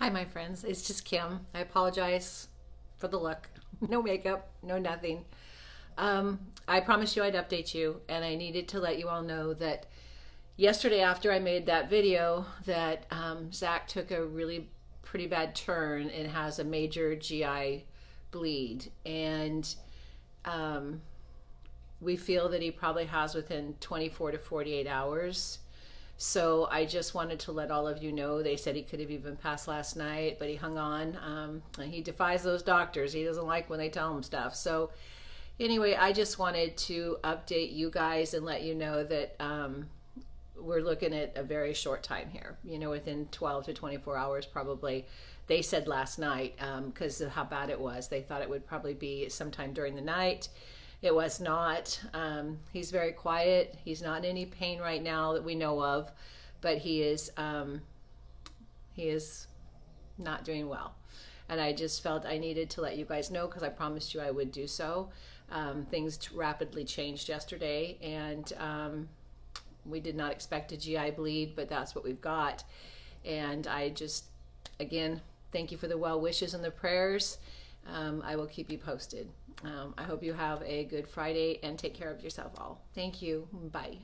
Hi, my friends. It's just Kim. I apologize for the look. No makeup, no nothing. Um, I promised you I'd update you, and I needed to let you all know that yesterday, after I made that video, that um, Zach took a really pretty bad turn and has a major GI bleed, and um, we feel that he probably has within 24 to 48 hours. So I just wanted to let all of you know. They said he could have even passed last night, but he hung on. Um, he defies those doctors. He doesn't like when they tell him stuff. So anyway, I just wanted to update you guys and let you know that um, we're looking at a very short time here. You know, within 12 to 24 hours, probably. They said last night because um, of how bad it was. They thought it would probably be sometime during the night. It was not. Um, he's very quiet. He's not in any pain right now that we know of, but he is um, he is not doing well. And I just felt I needed to let you guys know because I promised you I would do so. Um, things rapidly changed yesterday, and um, we did not expect a GI bleed, but that's what we've got. And I just, again, thank you for the well wishes and the prayers. Um, I will keep you posted. Um, I hope you have a good Friday and take care of yourself all. Thank you. Bye.